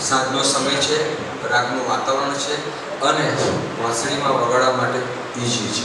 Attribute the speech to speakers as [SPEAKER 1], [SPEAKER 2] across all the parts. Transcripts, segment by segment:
[SPEAKER 1] સાંજનો સમય છે રાગનું વાતાવરણ છે અને વાંસળીમાં વગાડવા માટે ઇઝી છે.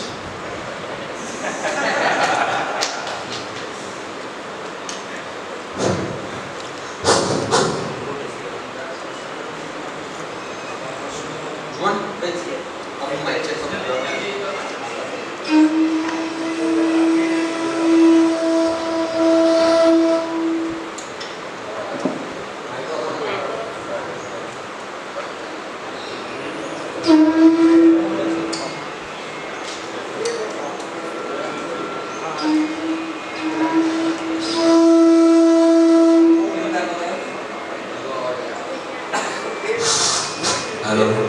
[SPEAKER 1] તો આવી જશે.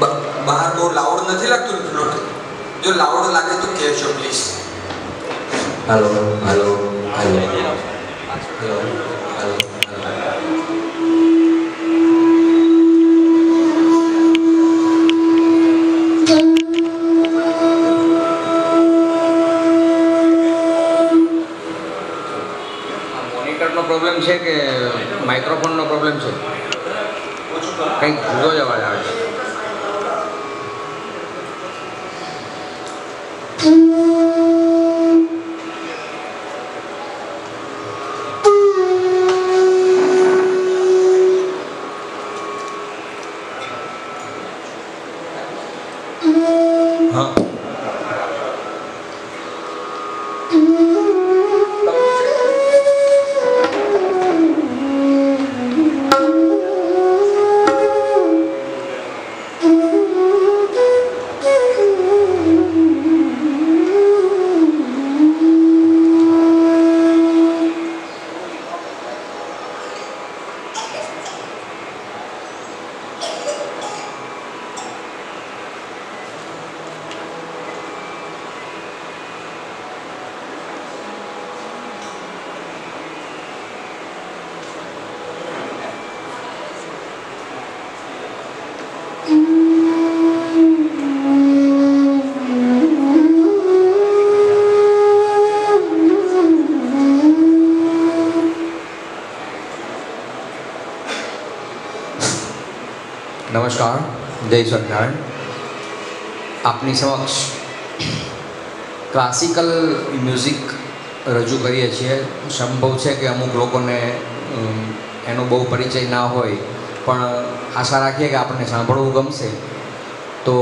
[SPEAKER 1] બ- બહાર બહુ લાઉડ નથી લાગતું ને ફ્લોટ જો લાઉડ લાગે તો કહેજો please hello hello hello. Hello hello
[SPEAKER 2] મોનિટરનો problem છે કે માઇક્રોફોનનો પ્રોબ્લેમ છે? કંઈક જુદો જ અવાજ આવે છે. જય સ્વામિનારાયણ આપની સમક્ષ ક્લાસિકલ મ્યુઝિક રજૂ કરીએ છીએ. સંભવ છે કે અમુક લોકોને એનો બહુ પરિચય ના હોય, પણ આશા રાખીએ કે આપણને સાંભળવું ગમશે. તો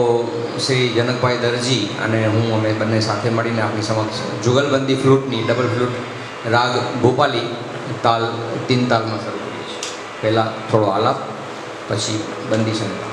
[SPEAKER 2] શ્રી જનકભાઈ દરજી અને હું, અમે બંને સાથે મળીને આપની સમક્ષ જુગલબંધી ફ્લૂટની ડબલ ફ્લૂટ રાગ ભોપાલી તાલ, તીન તાલમાં શરૂ કરીએ છીએ. પહેલાં થોડો આલાપ, પછી બંદી સંગીત.